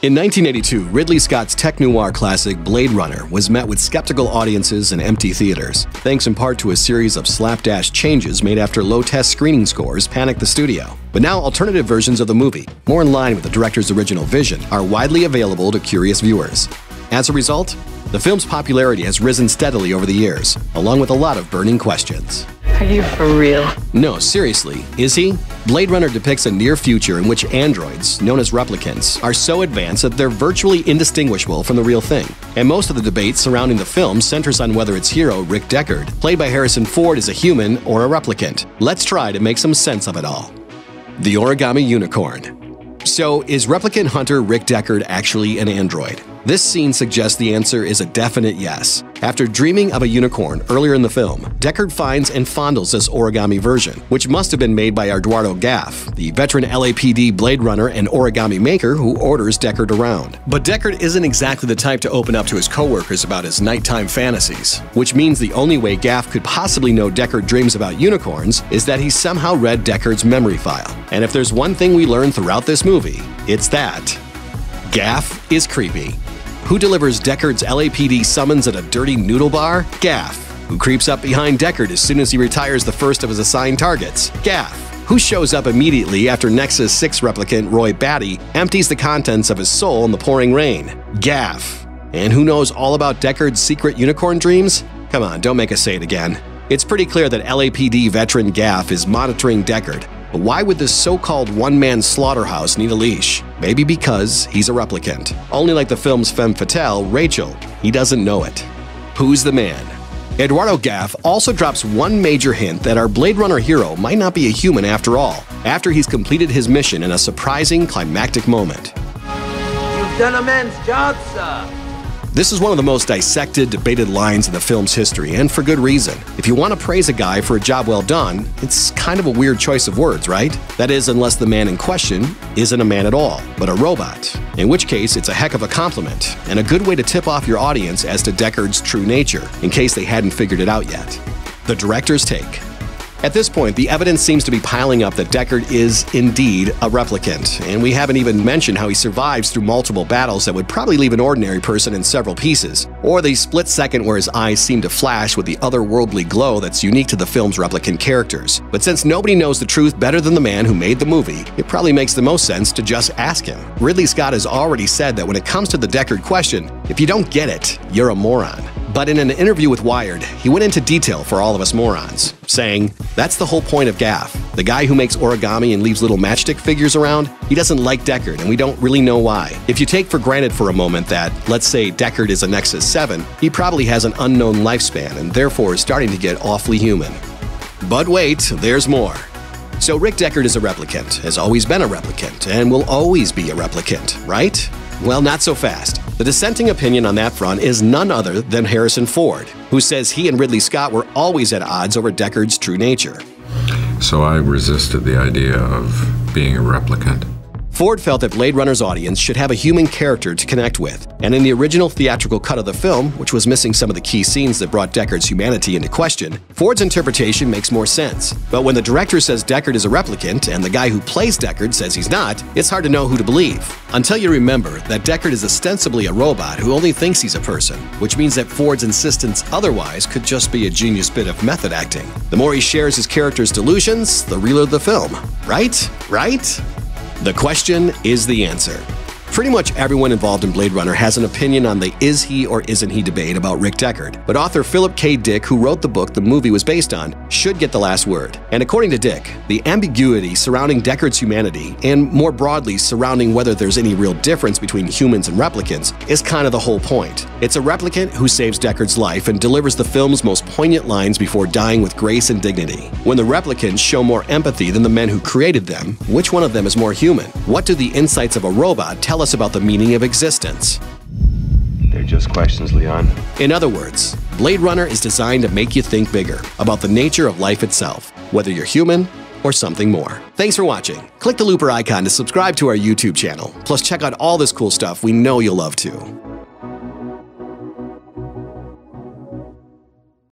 In 1982, Ridley Scott's tech noir classic Blade Runner was met with skeptical audiences and empty theaters, thanks in part to a series of slapdash changes made after low test screening scores panicked the studio. But now, alternative versions of the movie, more in line with the director's original vision, are widely available to curious viewers. As a result, the film's popularity has risen steadily over the years, along with a lot of burning questions. Are you for real? No, seriously, is he? Blade Runner depicts a near future in which androids, known as replicants, are so advanced that they're virtually indistinguishable from the real thing. And most of the debate surrounding the film centers on whether its hero, Rick Deckard, played by Harrison Ford, is a human or a replicant. Let's try to make some sense of it all. The Origami Unicorn. So, is replicant hunter Rick Deckard actually an android? This scene suggests the answer is a definite yes. After dreaming of a unicorn earlier in the film, Deckard finds and fondles this origami version, which must have been made by Eduardo Gaff, the veteran LAPD Blade Runner and origami maker who orders Deckard around. But Deckard isn't exactly the type to open up to his coworkers about his nighttime fantasies, which means the only way Gaff could possibly know Deckard dreams about unicorns is that he somehow read Deckard's memory file. And if there's one thing we learn throughout this movie, it's that Gaff is creepy. Who delivers Deckard's LAPD summons at a dirty noodle bar? Gaff. Who creeps up behind Deckard as soon as he retires the first of his assigned targets? Gaff. Who shows up immediately after Nexus 6 replicant Roy Batty empties the contents of his soul in the pouring rain? Gaff. And who knows all about Deckard's secret unicorn dreams? Come on, don't make us say it again. It's pretty clear that LAPD veteran Gaff is monitoring Deckard, but why would this so called one man slaughterhouse need a leash? Maybe because he's a replicant. Only like the film's femme fatale, Rachel, he doesn't know it. Who's the man? Eduardo Gaff also drops one major hint that our Blade Runner hero might not be a human after all, after he's completed his mission in a surprising climactic moment. You've done a man's job, sir. This is one of the most dissected, debated lines in the film's history, and for good reason. If you want to praise a guy for a job well done, it's kind of a weird choice of words, right? That is, unless the man in question isn't a man at all, but a robot. In which case, it's a heck of a compliment, and a good way to tip off your audience as to Deckard's true nature, in case they hadn't figured it out yet. The director's take. At this point, the evidence seems to be piling up that Deckard is indeed a replicant, and we haven't even mentioned how he survives through multiple battles that would probably leave an ordinary person in several pieces, or the split second where his eyes seem to flash with the otherworldly glow that's unique to the film's replicant characters. But since nobody knows the truth better than the man who made the movie, it probably makes the most sense to just ask him. Ridley Scott has already said that when it comes to the Deckard question, if you don't get it, you're a moron. But in an interview with Wired, he went into detail for all of us morons, saying, That's the whole point of Gaff. The guy who makes origami and leaves little matchstick figures around, he doesn't like Deckard, and we don't really know why. If you take for granted for a moment that, let's say, Deckard is a Nexus 7, he probably has an unknown lifespan and therefore is starting to get awfully human. But wait, there's more. So Rick Deckard is a replicant, has always been a replicant, and will always be a replicant, right? Well, not so fast. The dissenting opinion on that front is none other than Harrison Ford, who says he and Ridley Scott were always at odds over Deckard's true nature. So I resisted the idea of being a replicant. Ford felt that Blade Runner's audience should have a human character to connect with, and in the original theatrical cut of the film, which was missing some of the key scenes that brought Deckard's humanity into question, Ford's interpretation makes more sense. But when the director says Deckard is a replicant and the guy who plays Deckard says he's not, it's hard to know who to believe. Until you remember that Deckard is ostensibly a robot who only thinks he's a person, which means that Ford's insistence otherwise could just be a genius bit of method acting. The more he shares his character's delusions, the realer the film. Right? Right? The question is the answer. Pretty much everyone involved in Blade Runner has an opinion on the is he or isn't he debate about Rick Deckard, but author Philip K. Dick, who wrote the book the movie was based on, should get the last word. And according to Dick, the ambiguity surrounding Deckard's humanity, and more broadly surrounding whether there's any real difference between humans and replicants, is kind of the whole point. It's a replicant who saves Deckard's life and delivers the film's most poignant lines before dying with grace and dignity. When the replicants show more empathy than the men who created them, which one of them is more human? What do the insights of a robot tell us about the meaning of existence? They're just questions, Leon. In other words, Blade Runner is designed to make you think bigger about the nature of life itself, whether you're human or something more. Thanks for watching. Click the looper icon to subscribe to our YouTube channel. Plus, check out all this cool stuff we know you'll love too.